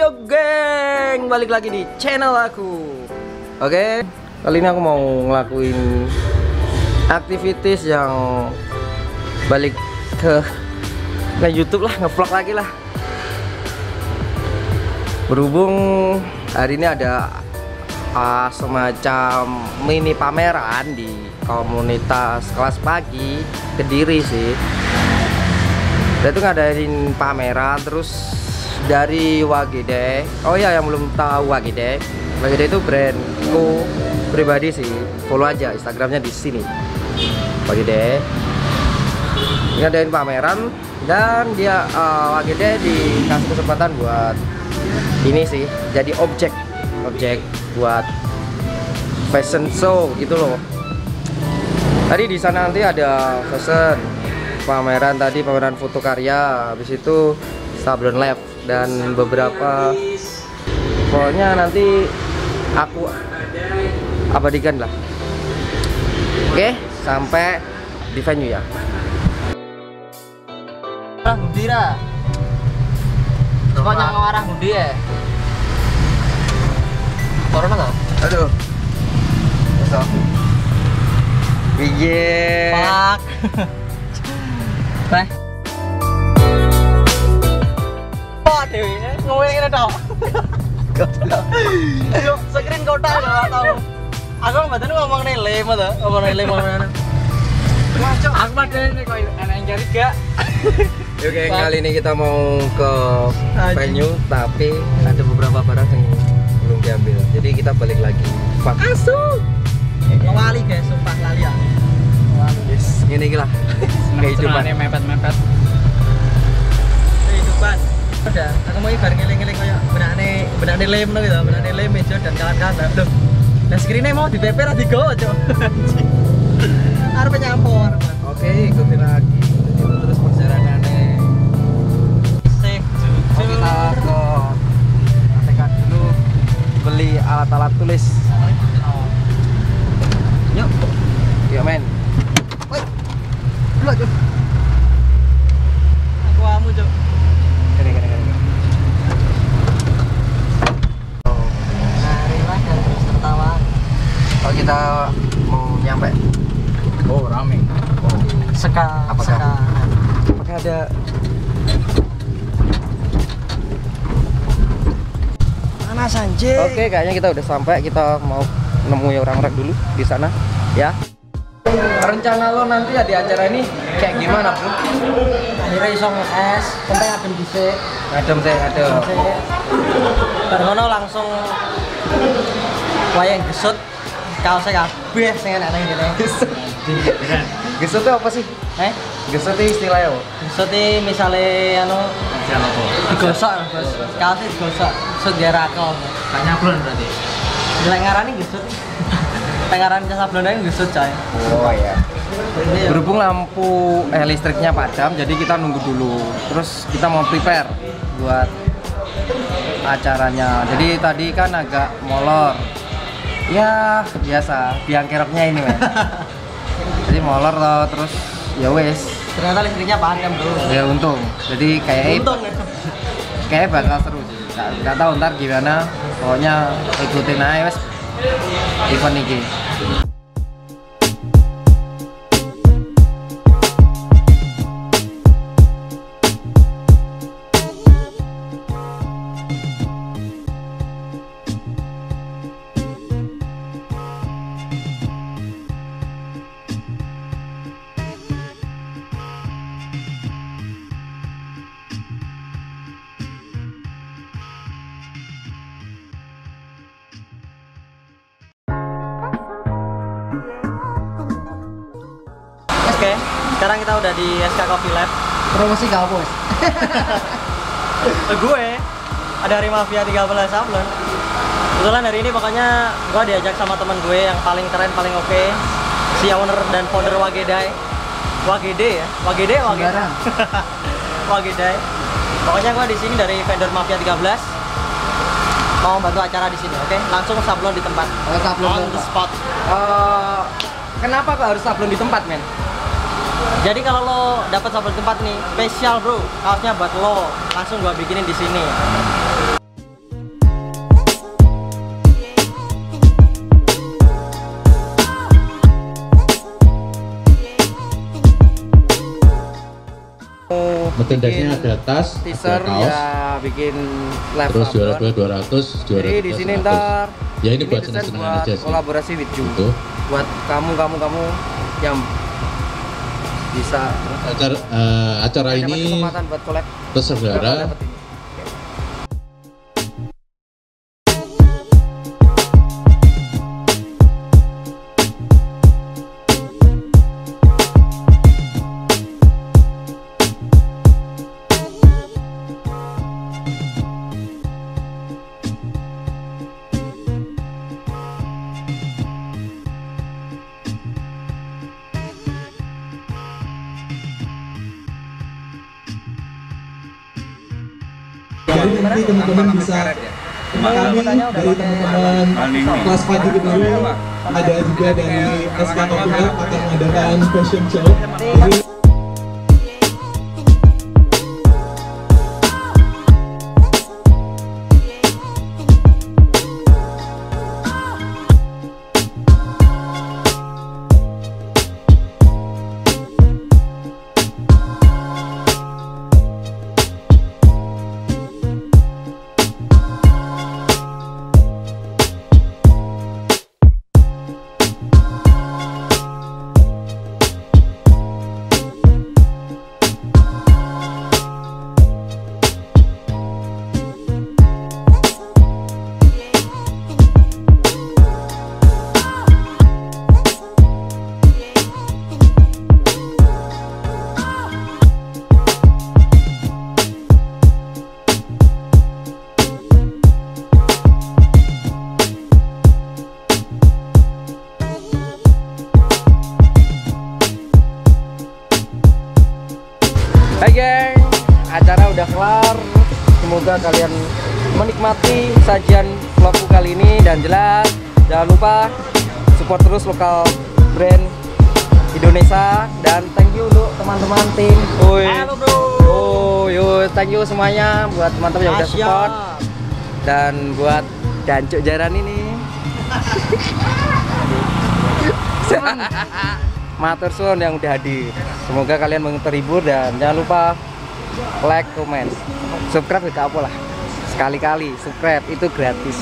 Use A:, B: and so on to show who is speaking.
A: Yo geng, balik lagi di channel aku. Oke, kali ini aku mau ngelakuin aktivitas yang balik ke ke YouTube lah, ngevlog lagi lah. Berhubung hari ini ada uh, semacam mini pameran di komunitas kelas pagi Kediri sih. Kita tuh ngadain pameran terus dari Wagede. Oh ya yang belum tahu Wagede. Wagede itu brandku pribadi sih. Follow aja Instagramnya di sini. Wagede. Ngadain pameran dan dia uh, Wagede dikasih kesempatan buat ini sih jadi objek objek buat fashion show gitu loh. Tadi di sana nanti ada fashion pameran tadi pameran foto karya habis itu sablon lab dan beberapa pokoknya nanti aku abadikan lah oke sampai di venue ya
B: Arah budi. Kok nyang arah budi ya? Corona ta?
A: aduh besok Iya.
B: Pak. Teh. Dewi, ngomong ngene tok. Yo, screen kotak lho tau. Aku mboten ngomong nih lem to, ngomong nih lem ngomong. Masuk. Aku padahal ini kok enak yang cari gak.
A: Oke, kali ini kita mau ke venue tapi ada beberapa barang yang belum diambil. Jadi kita balik lagi. Pak Asu.
B: Lali guys, sumpah lali ya.
A: Yes, ini gila. Kehidupan.
B: mepet-mepet. Kehidupan. Udah, aku mau ibar ngiling-ngiling kayak benane benane lem gitu, benane lem meja dan kawan-kawan. Loh. Nah, screennya mau di PP ra digo, Cok. Arep nyampur.
A: Oke, ikutin lagi. Itu terus perjalanannya.
B: Safe.
A: Kita ke ATK dulu beli alat-alat tulis. Yuk. Yuk, men. Woi. Dulu aja.
B: Aku amu, Cok.
A: Gini, gini, gini. Oh,
B: Marilah dan terus tertawa.
A: oh, kita mau nyampe.
C: Oh rame.
B: Seka,
A: Apakah?
B: seka.
A: Apakah ada
B: Panas anjing.
A: Oke, kayaknya kita udah sampai. Kita mau nemui orang-orang dulu di sana, ya. Rencana lo nanti ya di acara ini kayak gimana, Bro?
B: Akhirnya iso es, penting adem dhisik.
A: Adem teh, adem.
B: Ngono langsung wayang gesut kaosnya kabeh sing enak nang kene.
A: Gesut itu apa sih?
B: Eh,
A: Gesut itu istilahnya apa?
B: gesut iki misale anu digosok, Bos. Kaosnya digosok, gesut dia rako.
C: Tak nyablon berarti.
B: Lek ngarani gesut. Lek ngarani sablon ae gesut coy.
A: Oh iya.
B: Ini
A: Berhubung lampu eh listriknya padam, jadi kita nunggu dulu. Terus kita mau prepare buat acaranya. Jadi tadi kan agak molor. Ya biasa, biang keroknya ini men. Jadi molor loh, terus ya wes.
B: Ternyata listriknya padam, Bro.
A: Ya untung. Jadi kayak
B: Untung.
A: kayak bakal seru sih. Nggak, nggak tahu ntar gimana. Pokoknya ikutin aja wes event ini.
B: Sekarang kita udah di SK Coffee Lab.
A: Promosi gak bos?
B: Gue ada dari Mafia 13 Sablon. Kebetulan hari ini pokoknya gue diajak sama teman gue yang paling keren, paling oke, si owner dan founder Wagedai. Wagede ya? Wagede Wagede.
A: Sembarang.
B: Wagedai. Pokoknya gue di sini dari vendor Mafia 13 mau bantu acara di sini, oke? Langsung sablon di tempat.
A: Oh, sablon
B: On
A: di
B: the
A: tempat.
B: spot.
A: Eh, kenapa kok harus sablon di tempat men?
B: Jadi kalau lo dapat sampai tempat nih, spesial bro, kaosnya buat lo. Langsung gua bikinin di sini.
D: merchandise-nya ada tas,
A: teaser,
D: ada kaos,
A: ya bikin live
D: terus juara
A: dua
D: dua ratus, juara
A: Jadi di sini ntar
D: ya ini, ini
A: buat
D: senang-senang aja sih.
A: kolaborasi with you
D: gitu.
A: buat kamu kamu kamu yang bisa.
D: Acara, eh, acara
A: dapat
D: ini
A: kesempatan buat
E: nanti teman-teman bisa kami dari teman-teman kelas pagi baru ada juga dari SK Kopilab akan mengadakan fashion show. Jadi
A: Semoga kalian menikmati sajian vlogku kali ini dan jelas jangan lupa support terus lokal brand Indonesia dan thank you untuk teman-teman tim. Woi.
B: Halo bro.
A: Oh, yo thank you semuanya buat teman-teman yang udah support dan buat jancuk jaran ini. Matur suwun yang udah hadir. Semoga kalian terhibur dan jangan lupa like, comment, subscribe juga apa lah. Sekali-kali subscribe itu gratis.